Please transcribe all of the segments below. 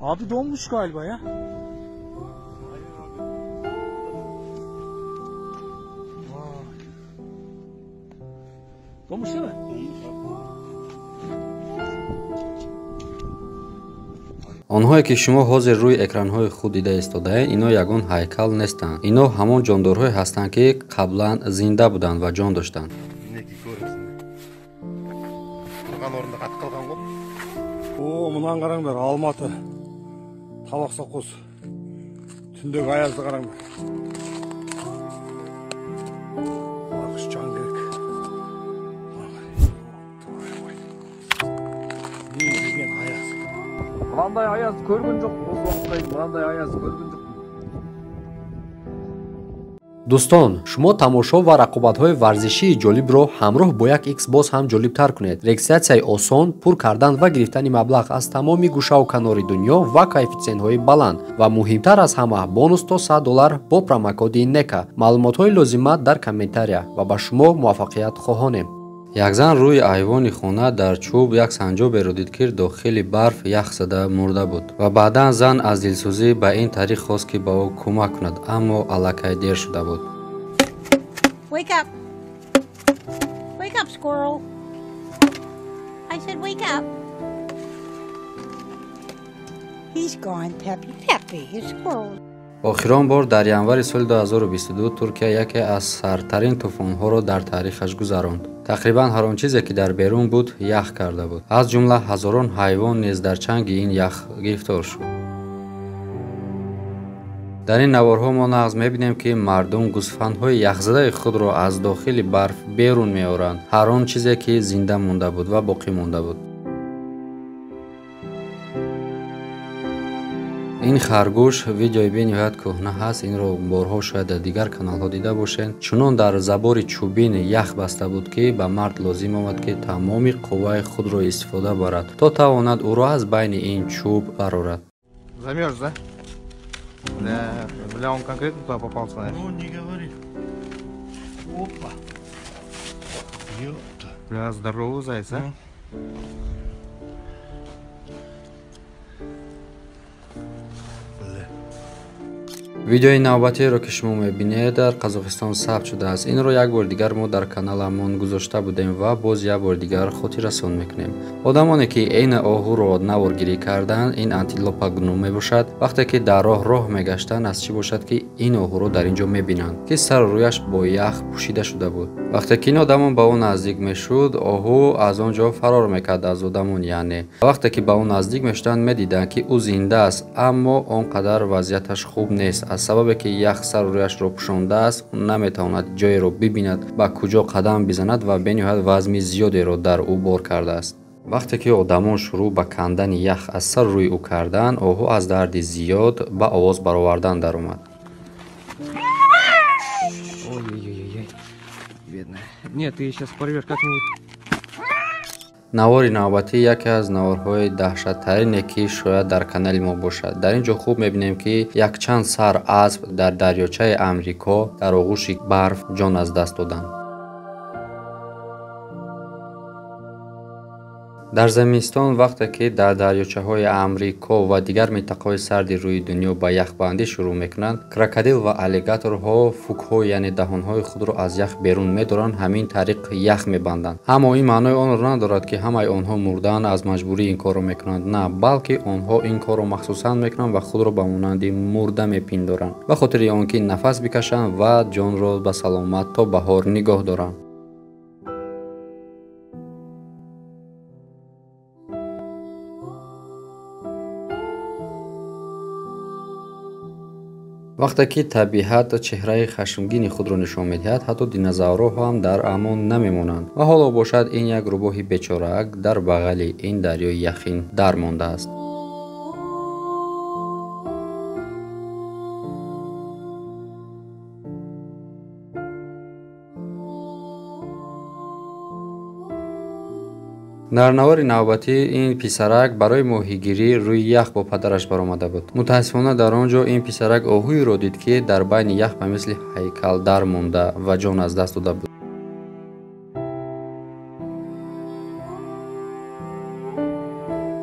Abi donmuş galiba ya. Donmuş değil mi? онҳое ки шумо ҳозир рӯи экранҳои худ дида истодаед ино ягон ҳайкал нестанд ино ҳамон ҷондорҳое ҳастанд ки қаблан зинда буданд ва ҷон доштанд О, мынаны қараңдар, Алматы. талақ соққыз түндегі аязды қараңдар ақш жаңбек мынандай аяз көрген жоқ осы уақытқа дейін мынандай аяз көрген жоқ дӯстон шумо тамошо ва рақобатҳои варзишии ҷолибро ҳамроҳ бо як икс боз ҳам ҷолибтар кунед. Регистратсияи осон пур кардан ва гирифтани маблағ аз тамоми гӯшаву канори дунё ва коэффитсиентҳои баланд ва муҳимтар аз ҳама бонус то 100 доллар бо промокоди нека. Маълумотҳои лозима дар комментария ва ба шумо муваффақият хоҳонем як зан рӯи айвони хона дар чӯб як санҷоберо дид ки дохили барф ях зада мурда буд ва баъдан зан аз дилсӯзӣ ба ин тариқ хост ки ба ӯ кӯмак кунад аммо аллакай дер шуда буд Wake up. Wake up, squirrel. I said wake up. He's gone, Peppy. Peppy, you squirrel. Охирон бор дар январи соли 2022 туркия яке аз сардтарин тӯфонҳоро дар таърихаш гузаронд. Тақрибан ҳар он чизе ки дар берун буд ях карда буд. Аз ҷумла ҳазорон ҳайвон низ дар чанги ин ях гирифтор шуд. Дар ин наворҳо мо нағз мебинем ки мардум гӯсфандҳои яхзадаи худро аз дохили барф берун меоранд. Ҳар он чизе ки зинда монда буд ва боқӣ монда буд ин харгӯш видеои бениҳоят кӯҳна ҳаст инро борҳо шояд дар дигар каналҳо дида бошед чунон дар забори чӯбин ях баста буд ки ба мард лозим омад ки тамоми қувваи худро истифода барад то тавонад ӯро аз байни ин чӯб барорад замерз да бля бля он конкретно туда попался наверное Ну, не говори. Опа. Ёпта. бля здоровый заяц а видеои навбатиеро ки шумо мебинед дар қазоқистон сабт шудааст инро як бори дигар мо дар каналамон гузошта будем ва боз як бори дигар хотиррасон мекунем. Одамоне ки эйни оҳуро наворгирӣ карданд ин антилопа гну мебошад. Вақте ки дар роҳ роҳ мегаштанд аз чӣ бошад ки ин оҳуро дар ин ҷо мебинанд ки сару рӯяш бо ях пӯшида шуда буд. Вақте ки ин одамон ба ӯ наздик мешуд оҳу аз он ҷо фарор мекард аз одамон яъне вақте ки ба ӯ наздик мешуданд медиданд ки ӯ зиндааст аммо он қадар вазъияташ хуб нест аз сабабе ки ях сару рӯяшро пӯшондааст ӯ наметавонад ҷоеро бибинад ба куҷо қадам бизанад ва бениҳоят вазми зиёдеро дар ӯ бор кардааст. Вақте ки одамон шурӯъ ба кандани ях аз сару рӯи ӯ карданд оҳу аз дарди зиёд ба овоз баровардан даромад. Нет ты сейчас порвешь как-нибудь навори навбатӣ яке аз наворҳои даҳшаттарине ки шояд дар канали мо бошад. Дар ин ҷо хуб мебинем ки якчанд сар асп дар дарёчаи амрико дар оғӯши барф ҷон аз даст доданд дар зимистон вақте ки дар дарёчаҳои амрико ва дигар минтақаҳои сарди рӯи дунё ба яхбандӣ шурӯъ мекунанд крокодил ва аллигаторҳо фукҳо яъне даҳонҳои худро аз ях берун медоранд ҳамин тариқ ях мебанданд. Аммо ин маънои онро надорад ки ҳамаи онҳо мурдаанд аз маҷбурӣ ин корро мекунанд на балки онҳо ин корро махсусан мекунанд ва худро ба монанди мурда мепиндоранд. Ба хотири он ки нафас бикашанд ва ҷонро ба саломат то баҳор нигоҳ доранд вақте ки табиат чеҳраи хашмгини худро нишон медиҳад ҳатто динозаврҳо ҳам дар амон намемонанд. Ва ҳоло бошад ин як рӯбоҳи бечораак дар бағали ин дарёи яхин дар дар навори навбатӣ ин писарак барои моҳигирӣ рӯи ях бо падараш баромада буд. Мутаассифона дар он ҷо ин писарак оҳуеро дид ки дар байни ях ба мисли ҳайкал дар монда ва ҷон аз даст дода буд.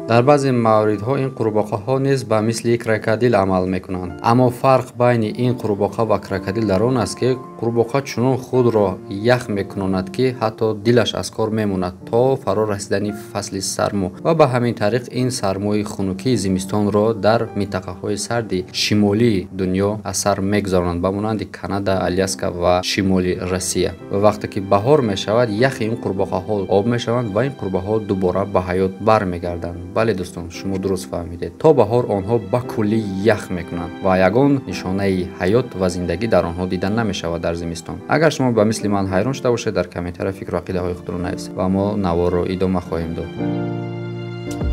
Дар баъзе мавридҳо ин қурбоқаҳо низ ба мисли крокодил амал мекунанд. Аммо фарқ байни ин қурбоқа ва крокодил дар он аст ки қурбоқа чунон худро ях мекунонад ки ҳатто дилаш аз кор мемонад то фаро расидани фасли сармо. Ва ба ҳамин тариқ ин сармои хунукии зимистонро дар минтақаҳои сарди шимолии дунё аз сар мегузаронанд ба монанди канада аляска ва шимоли россия. Ва вақте ки баҳор мешавад яхи ин қурбоқаҳо об мешаванд ва ин қурбоқаҳо дубора ба ҳаёт бармегарданд. Бале дӯстон шумо дуруст фаҳмидед? То баҳор онҳо ба куллӣ ях мекунанд ва ягон нишонаи ҳаёт ва зиндагӣ дар онҳо дида мешавад дар зимистон. Агар шумо ба мисли ман ҳайрон шуда бошед дар комментария фикру ақидаҳои худро нависед ва мо наворро идома хоҳем дод.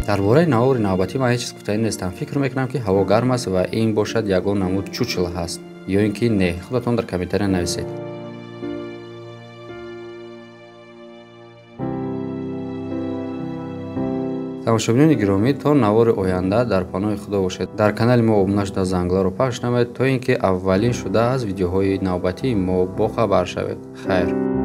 Дар бораи навори навбатӣ ман ҳеч чиз гуфтанӣ нестам. Фикр мекунам ки ҳаво гарм аст ва ин бошад ягон намуд чучл ҳаст ё ин ки не. Худатон дар комментария нависед тамошобинони гиромӣ то навори оянда дар паноҳи худо бошед. Дар канали мо обуна шуда зангlaро пахш намоед то ин ки аввалин шуда аз видеоҳои навбатии мо бохабар шавед. Хайр